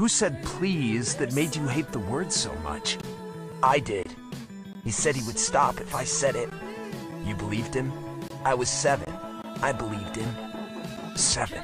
Who said please that made you hate the word so much? I did. He said he would stop if I said it. You believed him? I was seven. I believed him. Seven.